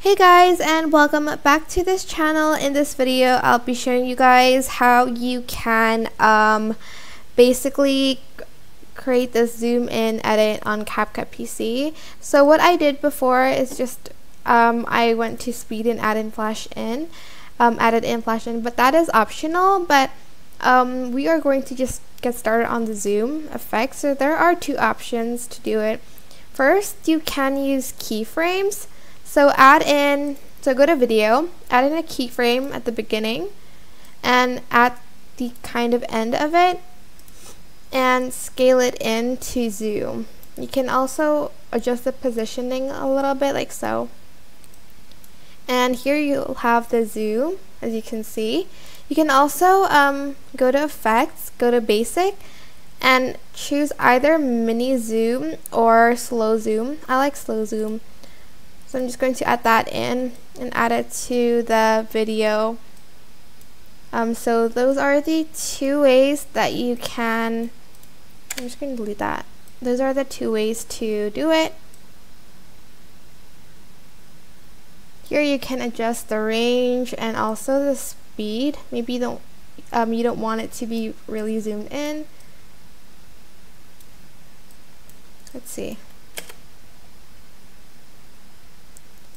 Hey guys and welcome back to this channel. In this video I'll be showing you guys how you can um, basically create this zoom in edit on CapCut PC. So what I did before is just um, I went to speed and add in flash in, um, added in flash in, but that is optional. But um, we are going to just get started on the zoom effect. So there are two options to do it. First, you can use keyframes. So add in, so go to video, add in a keyframe at the beginning and at the kind of end of it and scale it in to zoom. You can also adjust the positioning a little bit like so. And here you'll have the zoom as you can see. You can also um, go to effects, go to basic and choose either mini zoom or slow zoom. I like slow zoom. So I'm just going to add that in and add it to the video. Um, so those are the two ways that you can, I'm just going to delete that. Those are the two ways to do it. Here you can adjust the range and also the speed. Maybe you don't, um, you don't want it to be really zoomed in. Let's see.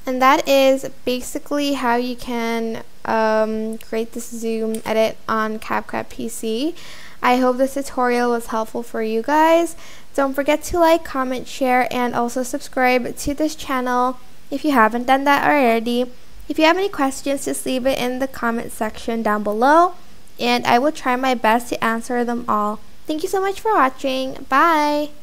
And that is basically how you can um, create this zoom edit on CapCut PC. I hope this tutorial was helpful for you guys. Don't forget to like, comment, share, and also subscribe to this channel if you haven't done that already. If you have any questions, just leave it in the comment section down below, and I will try my best to answer them all. Thank you so much for watching. Bye!